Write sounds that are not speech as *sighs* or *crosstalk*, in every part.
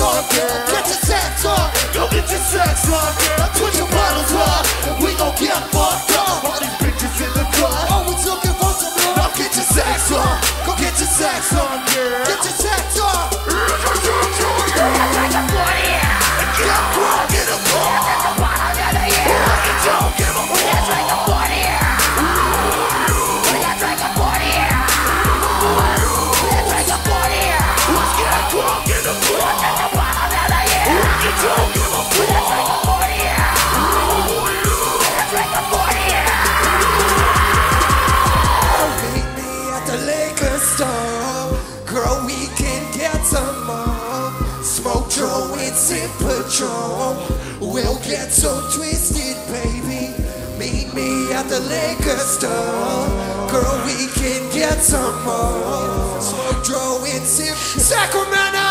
on, girl. Get your sex on. Go get your sex on, girl. Put your bottles and we gon' get fucked up. All these bitches in the club, always looking for some. Now get your sex on. so twisted, baby. Meet me at the liquor store. Girl, we can get some more. Slow draw into Sacramento.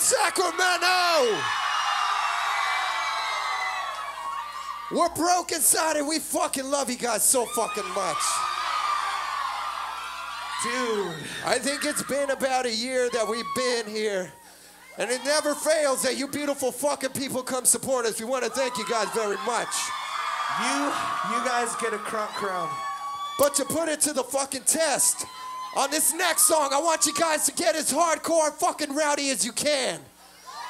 Sacramento? We're Brokencyde and we fucking love you guys so fucking much. Dude. I think it's been about a year that we've been here. And it never fails that you beautiful fucking people come support us. We want to thank you guys very much. You, you guys get a crunk crown. But to put it to the fucking test, on this next song, I want you guys to get as hardcore fucking rowdy as you can.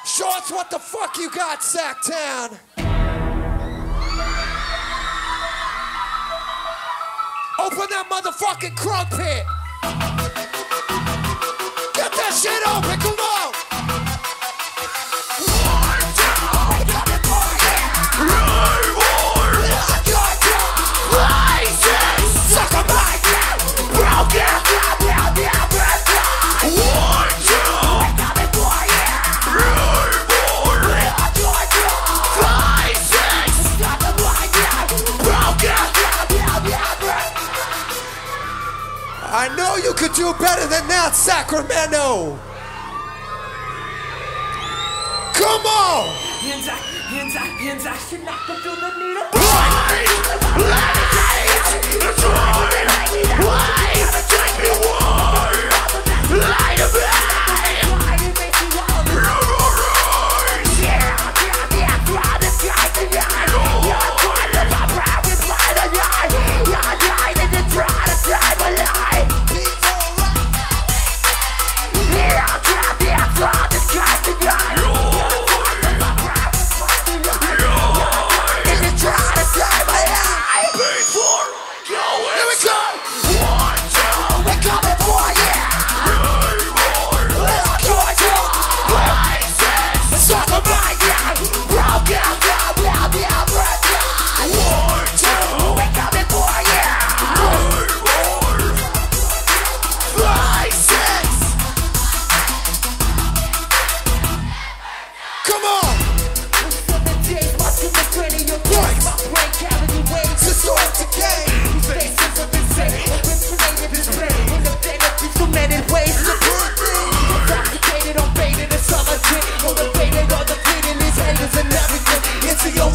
Show us what the fuck you got, Sacktown. Open that motherfucking crunk pit. Get that shit open, I know you could do better than that, Sacramento. Come on. Hands up, hands up, hands up, should not feel the needle. Here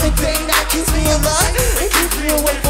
the thing that keeps me alive. It keeps me away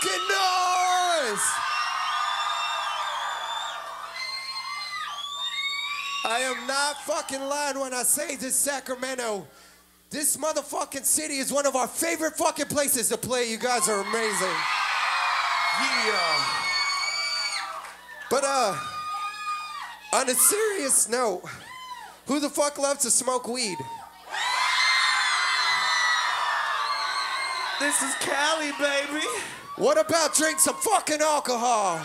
fucking noise. I am not fucking lying when I say this Sacramento. This motherfucking city is one of our favorite fucking places to play. You guys are amazing. Yeah. But uh, on a serious note, who the fuck loves to smoke weed? This is Cali, baby. What about drink some fucking alcohol?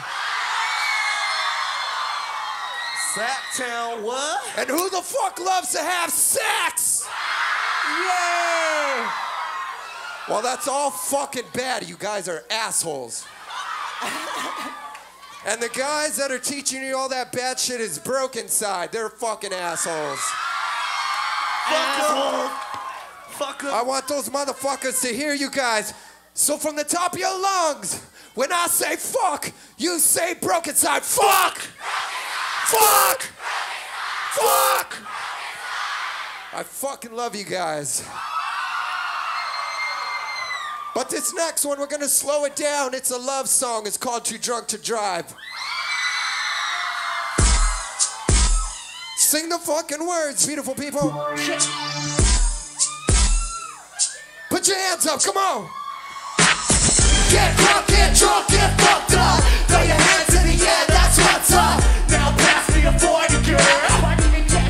Sacktown, what? And who the fuck loves to have sex? Yeah. Well, that's all fucking bad. You guys are assholes. *laughs* and the guys that are teaching you all that bad shit is Brokencyde. They're fucking assholes. Fuck up. Fuck I want those motherfuckers to hear you guys. So from the top of your lungs, when I say fuck, you say Brokencyde. Fuck! Fuck! Fuck! I fucking love you guys. But this next one, we're gonna slow it down. It's a love song. It's called Too Drunk to Drive. Sing the fucking words, beautiful people. Put your hands up, come on. Get drunk, get drunk, get fucked up. Throw your hands in the air, that's what's up. Now pass me a 40, girl. I need girl.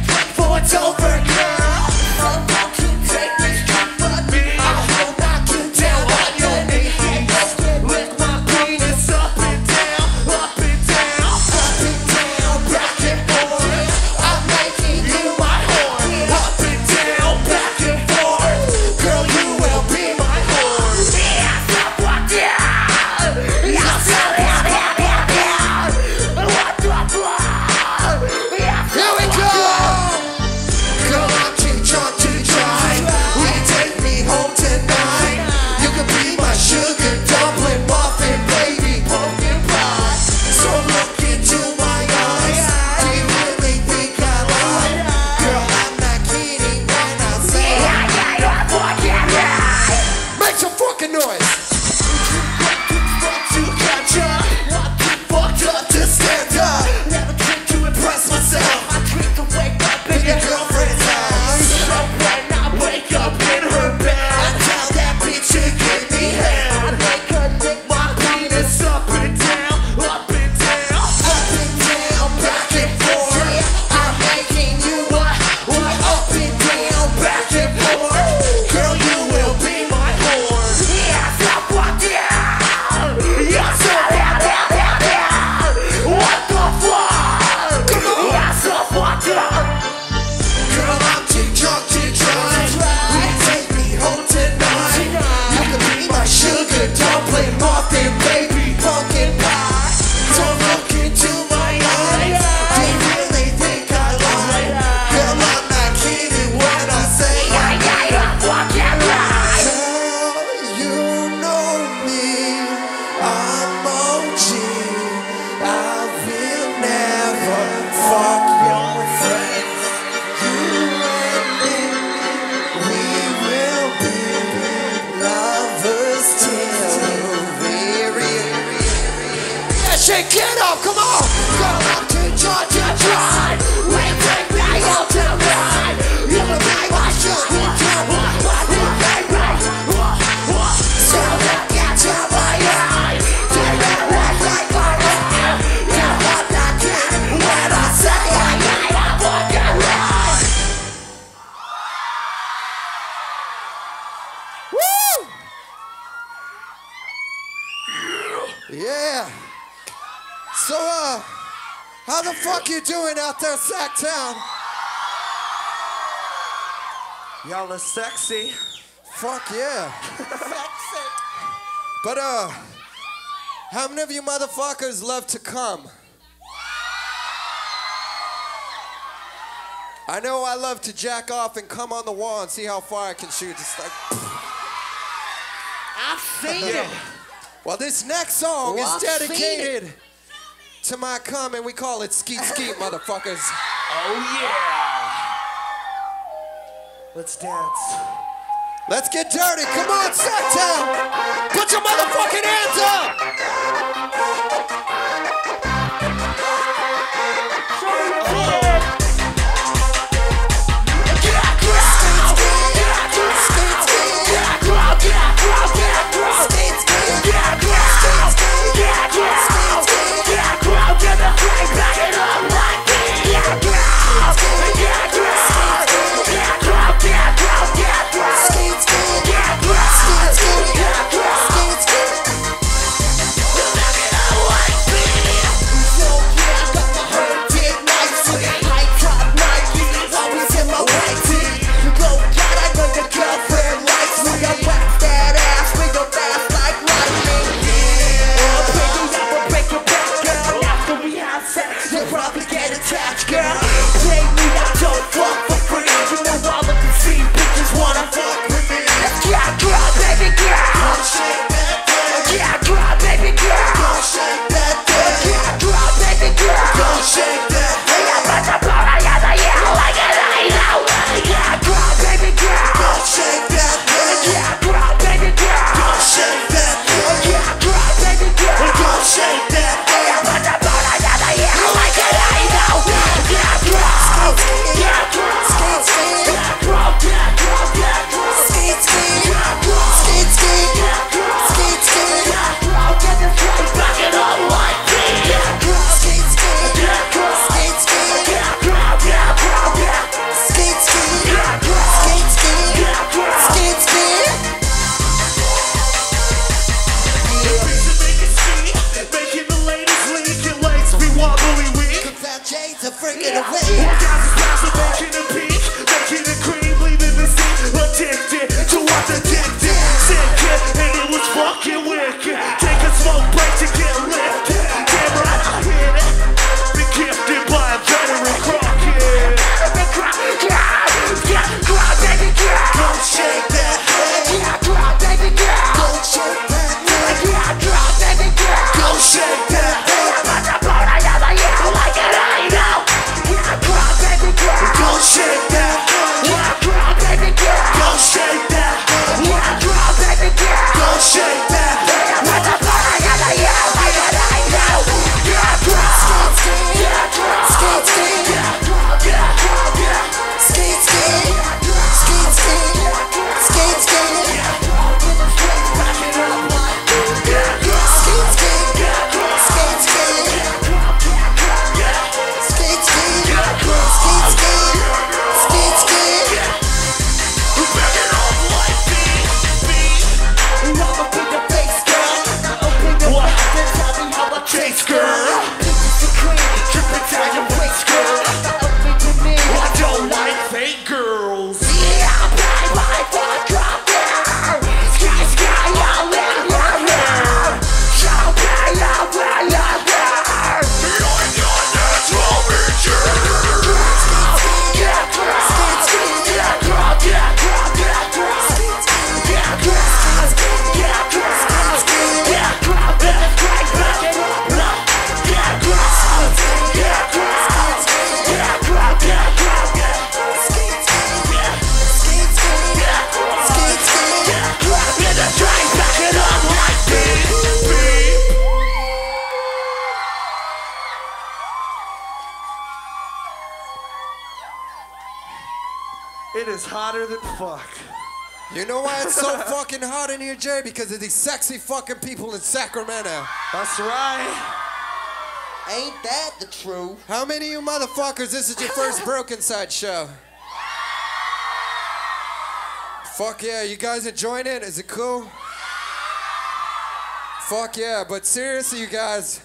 Get up, come on! Too drunk to drive. Fuck you doing out there, Sacktown? Y'all are sexy. Fuck yeah. Sexy. But uh, how many of you motherfuckers love to come? I know I love to jack off and come on the wall and see how far I can shoot. Just like, I've seen it. well, this next song Well, is I've dedicated to my and we call it Skeet Skeet, motherfuckers. Oh yeah. Let's dance. Let's get dirty. Come on, Sacktown. Put your motherfucking hands up. Freaking Walk away. Fuck. You know why it's so fucking hot in here, Jay? Because of these sexy fucking people in Sacramento. That's right. Ain't that the truth? How many of you motherfuckers, this is your first *laughs* Brokencyde show? Fuck yeah, you guys enjoying it? Is it cool? Fuck yeah, but seriously, you guys,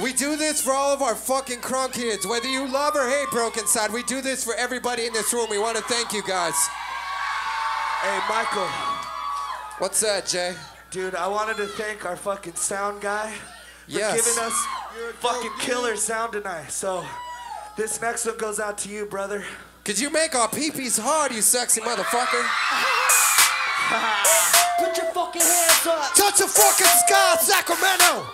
We do this for all of our fucking crunk kids. Whether you love or hate Brokencyde, we do this for everybody in this room. We want to thank you guys. Hey, Mikl, What's that, Jay? dude, I wanted to thank our fucking sound guy for Yes. giving us fucking killer sound tonight. So, this next one goes out to you, brother. Could you make our peepees hard, you sexy motherfucker? *laughs* Put your fucking hands up. Touch the fucking sky, Sacramento!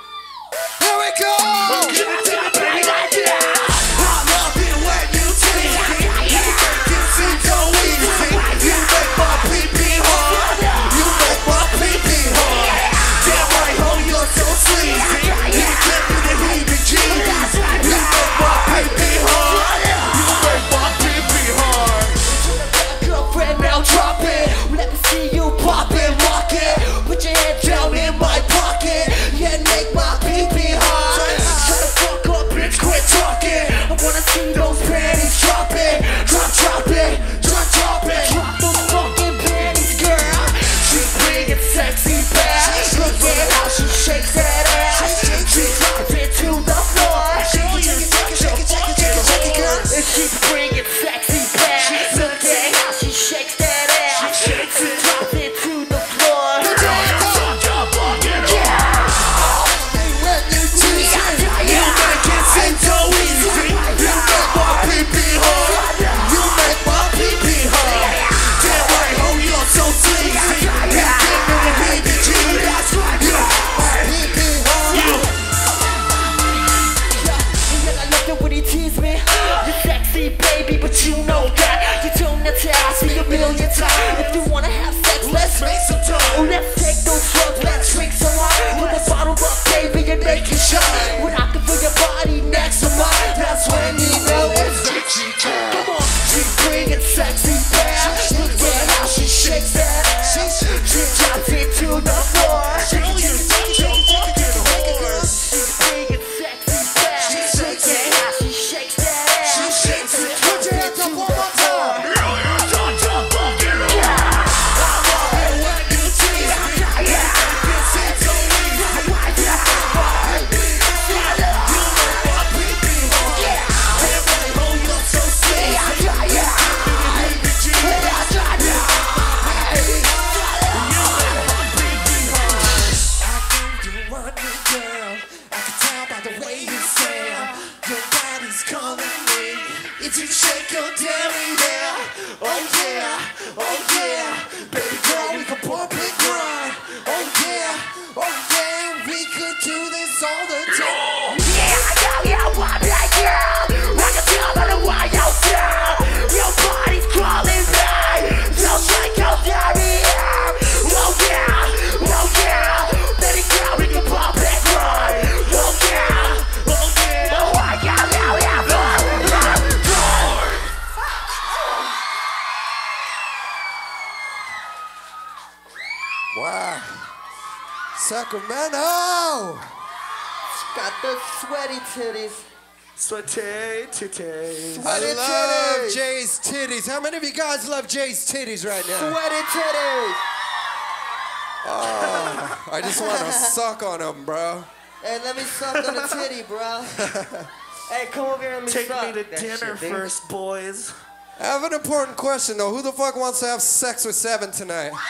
Heebie-jeebies. You make my pee-pee the sweaty titties. Sweaty titties. I Sweaty love titties. Jay's titties. How many of you guys love Jay's titties right now? Sweaty titties. Oh, I just want to *laughs* suck on them, bro. Hey, let me suck on a titty, bro. *laughs* hey, come over here and let me Take suck. me to that dinner shit, first, boys. I have an important question though. Who the fuck wants to have sex with Se7en tonight? *laughs*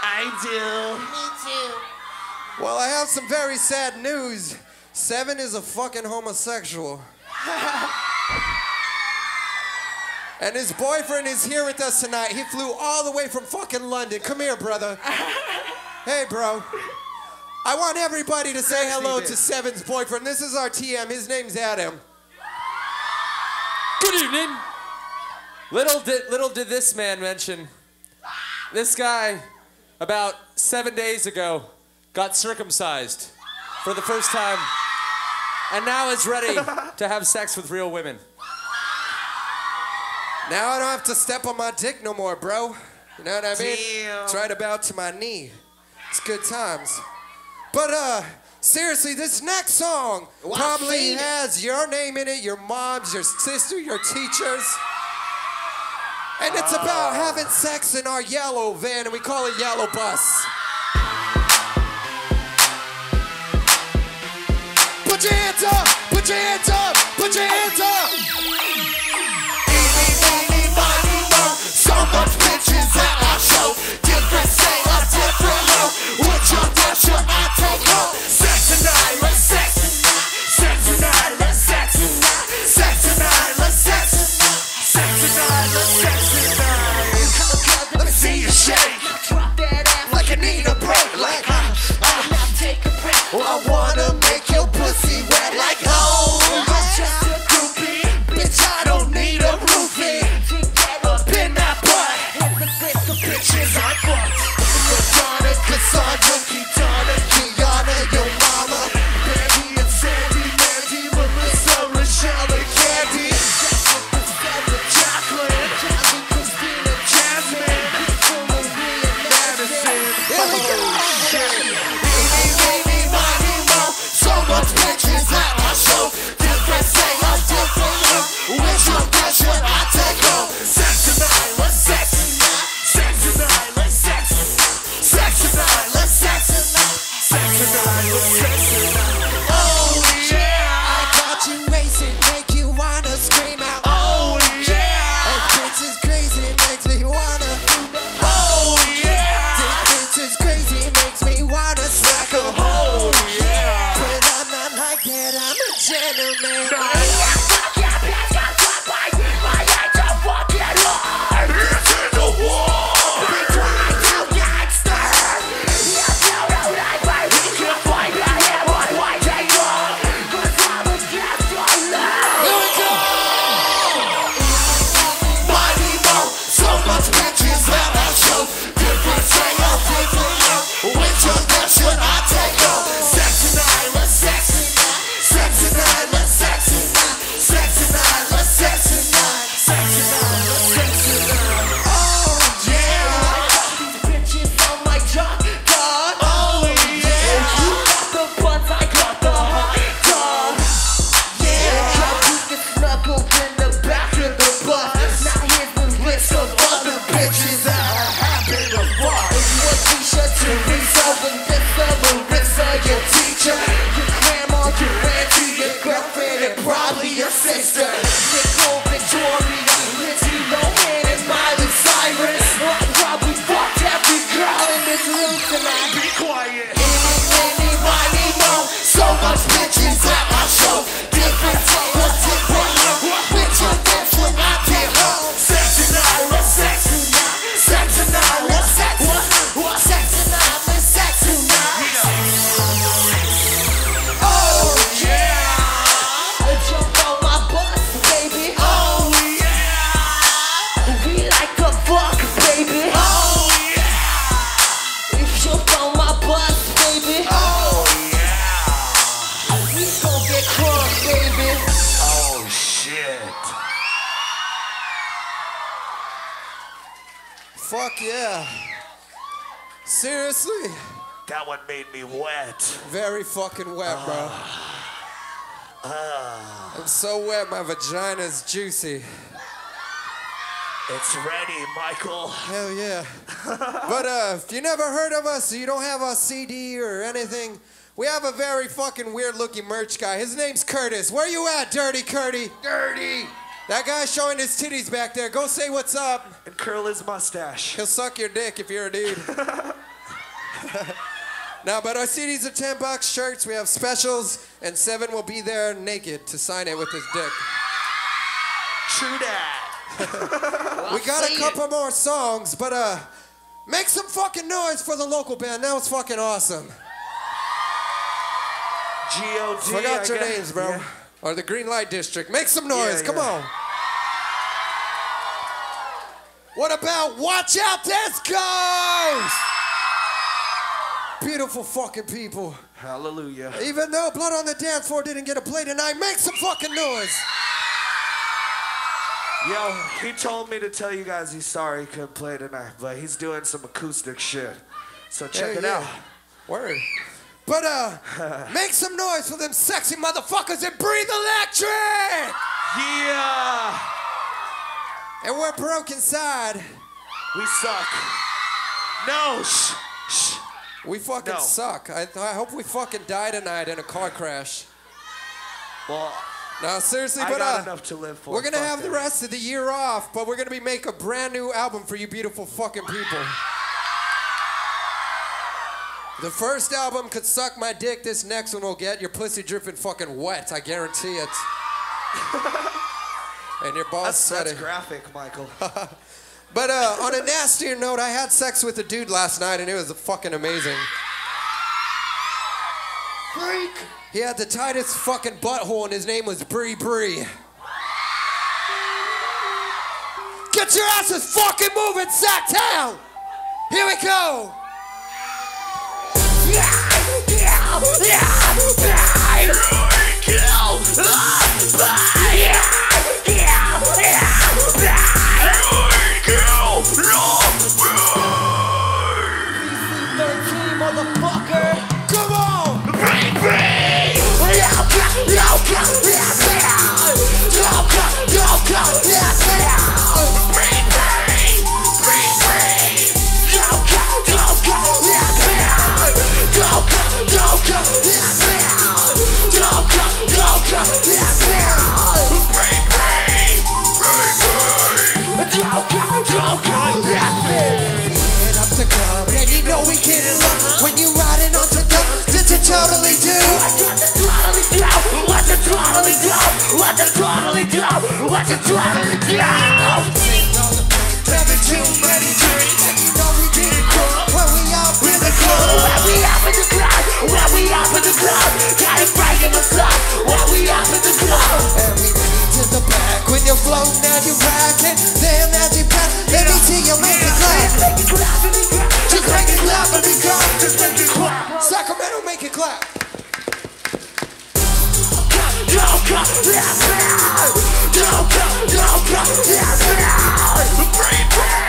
I Well, I have some very sad news. Se7en is a fucking homosexual. *laughs* and his boyfriend is here with us tonight. He flew all the way from fucking London. Come here, brother. *laughs* hey, bro. I want everybody to say hello to Se7en's boyfriend. This is our TM. His name's Adam. Good evening. Little did little did this man mention. This guy, about seven days ago, got circumcised for the first time, and now is ready to have sex with real women. Now I don't have to step on my dick no more, bro. You know what I mean? Damn. It's right about to my knee. It's good times. But uh, seriously, this next song probably seen has your name in it, your mom's, your sister, your teachers. And it's about having sex in our yellow van, and we call it Yellow Bus. Gentleman. Yeah. *sighs* Seriously? That one made me wet. Very fucking wet, bro. I'm so wet, my vagina's juicy. It's ready, Mikl. Hell yeah. *laughs* but uh, if you never heard of us, you don't have a CD or anything, we have a very fucking weird looking merch guy. His name's Curtis. Where you at, Dirty Curdy? Dirty. That guy showing his titties back there. Go say what's up. And curl his mustache. He'll suck your dick if you're a dude. *laughs* now, but our CDs are 10 bucks, shirts, we have specials, and Se7en will be there naked to sign it with his dick. True that. *laughs* we got a couple more songs, but uh, make some fucking noise for the local band. That was fucking awesome. G.O.D. Forgot your names, bro. Yeah. Or the Green Light District. Make some noise. Yeah, Come yeah. on. What about Watch Out This Goes? Beautiful fucking people. Hallelujah. Even though Blood on the Dance Floor didn't get a play tonight, make some fucking noise. Yo, he told me to tell you guys he's sorry he couldn't play tonight, but he's doing some acoustic shit. So check Hell it yeah. out. Word. But uh, make some noise for them sexy motherfuckers that breathe electric. Yeah! And we're Brokencyde. We suck. No, shh, shh. We fucking No. suck. I, I hope we fucking die tonight in a car crash. Well, No, seriously, I but uh, enough to live for. we're gonna have the rest of the year off, but we're gonna be make a brand new album for you beautiful fucking people. The first album could suck my dick. This next one will get your pussy dripping fucking wet. I guarantee it. *laughs* and your balls That's, that's graphic, Mikl. *laughs* But uh, on a nastier note, I had sex with a dude last night, and it was fucking amazing. Freak. He had the tightest fucking butthole, and his name was Bree Bree. Get your asses fucking moving, Sacktown! Here we go! Thirteen, What you totally do? What you totally do? Having too many drinks, know we get it crunk when we up in the club. When we up in the club, when we up in the club, got it breaking us up. When we up in the club, Everybody to the back when you're floating and you're rocking. Damn, that you pass. Let me see you make it clap. make it clap in the club. Just make it clap and be gone. Just make it clap. Sacramento, make it clap. Don't come, let's. Don't come, don't come, let's go. Free, free,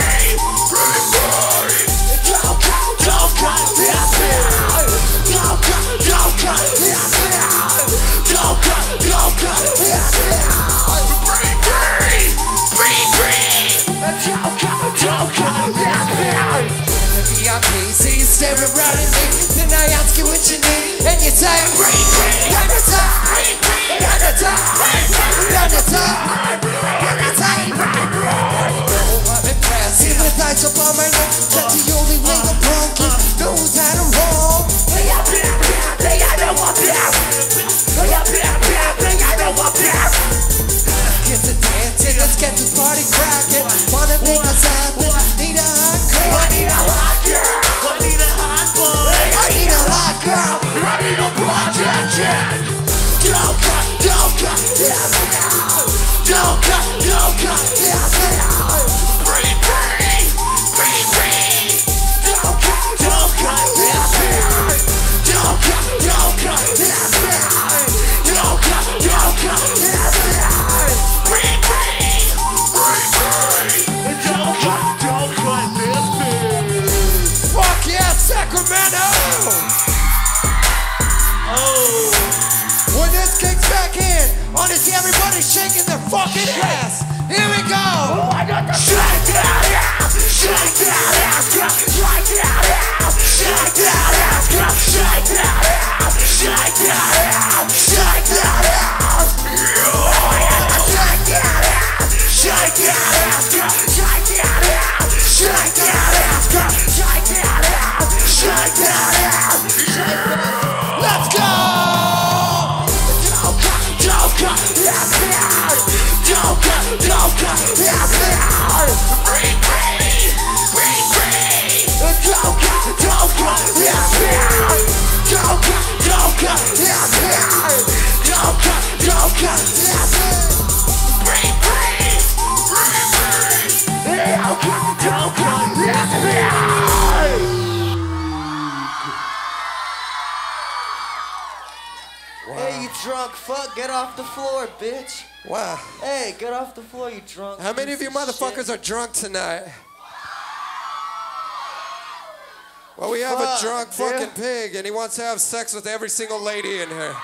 free. Don't come, don't come, let's. Don't come, don't come, let's. Don't come, don't come, let's go. Free, free, free. Don't come, don't come, let's go. VIP, see you staring right at me. Then I ask you and you say, free, Wanna make fucking ass. Here we go. Shake that ass, shake that ass. Shake that ass, Drunk fuck, get off the floor, bitch. Wow. Hey, get off the floor, you drunk. How many of you motherfuckers shit. are drunk tonight? Well, we have Fuck, a drunk dude. fucking pig, and he wants to have sex with every single lady in here.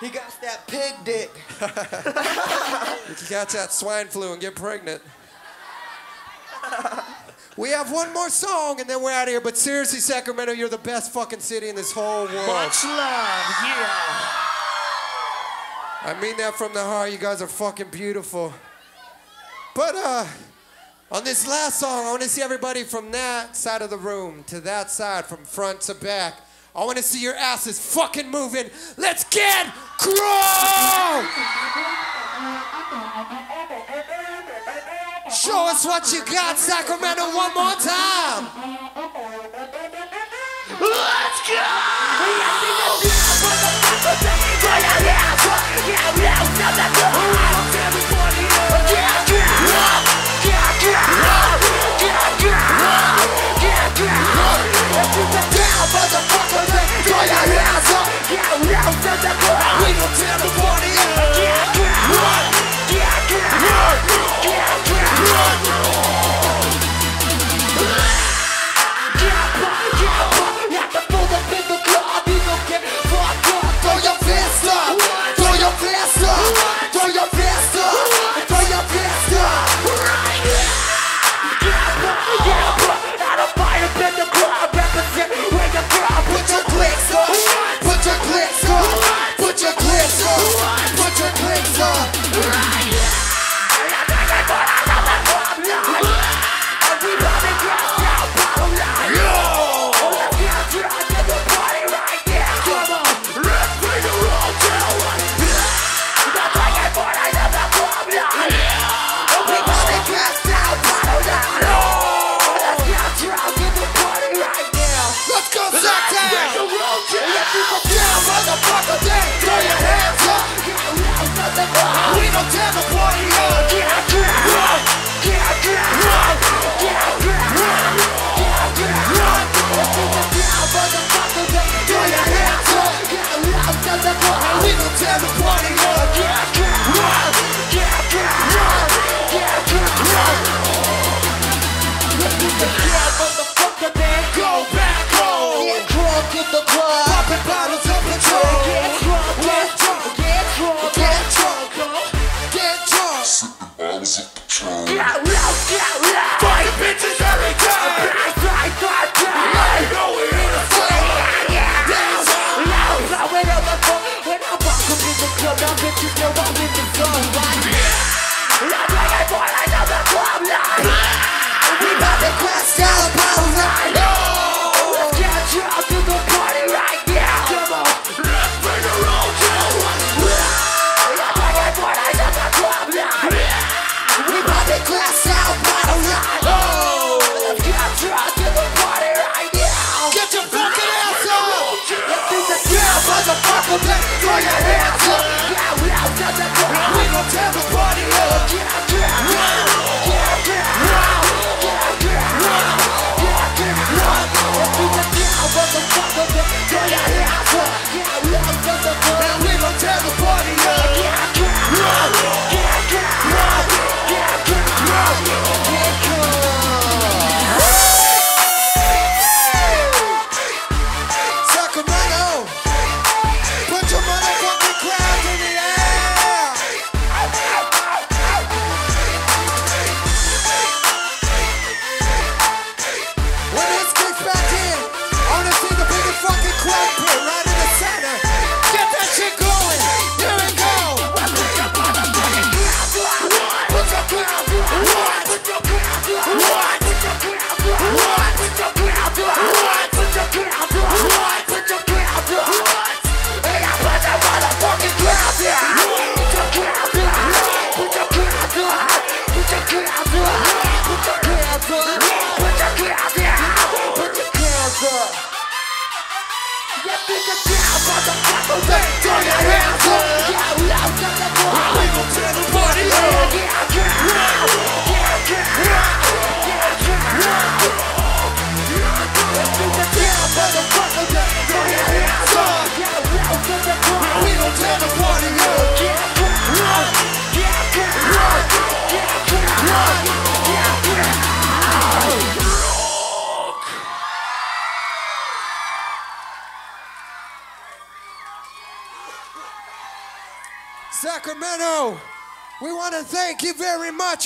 He got that pig dick. You can catch that swine flu and get pregnant. *laughs* We have one more song and then we're out of here. But seriously, Sacramento, you're the best fucking city in this whole world. Much love, yeah. I mean that from the heart. You guys are fucking beautiful. But uh, on this last song, I want to see everybody from that side of the room to that side, from front to back. I want to see your asses fucking moving. Let's get grown! *laughs* Show us what you got, Sacramento, one more time. Let's go!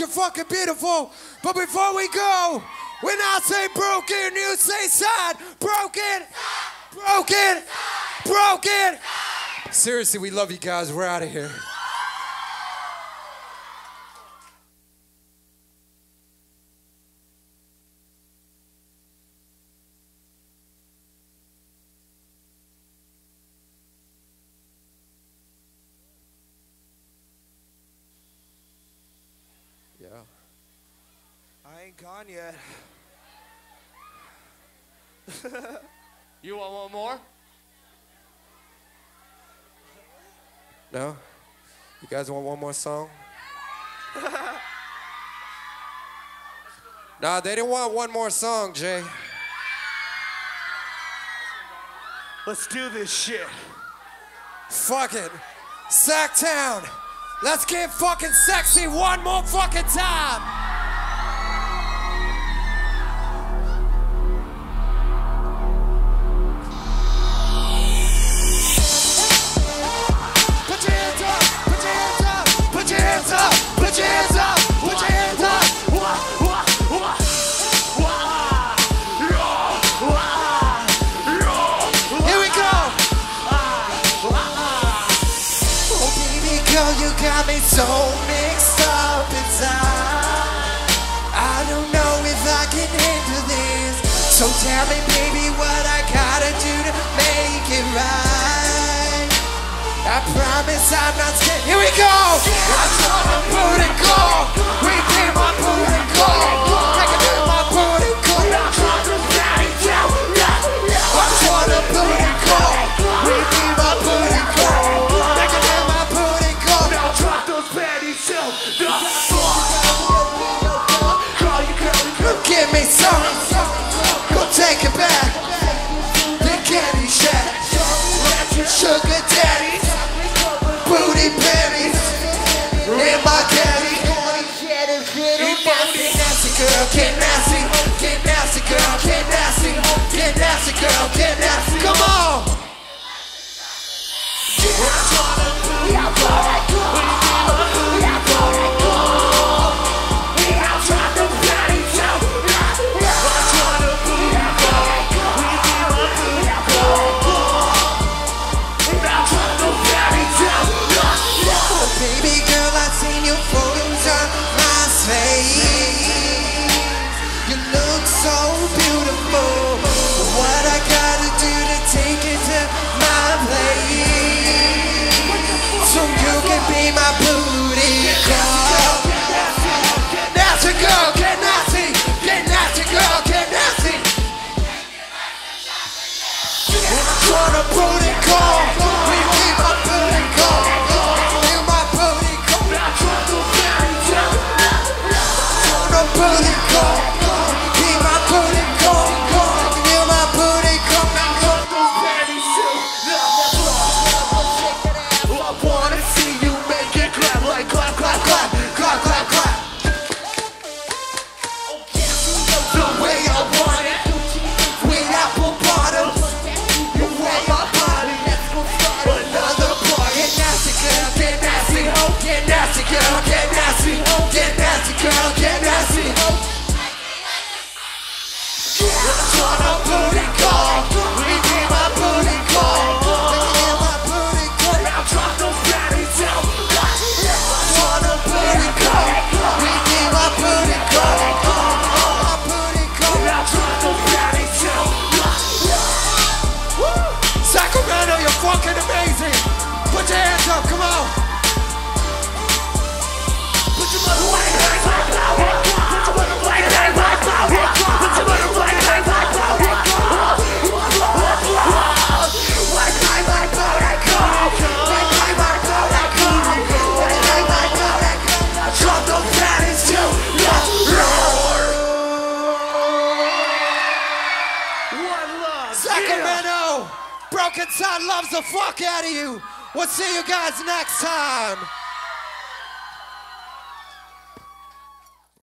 fucking beautiful. But before we go, when I say broken, you say side. Broken, broken, broken. Seriously, we love you guys. We're out of here. ain't gone yet. *laughs* you want one more? No? You guys want one more song? *laughs* nah, they didn't want one more song, Jay. Let's do this shit. Fuck it. Sacktown. Let's get fucking sexy one more fucking time. up I don't know if I can handle this. So tell me baby what I gotta do to make it right. I promise I'm not scared. Here we go! I'm gonna put a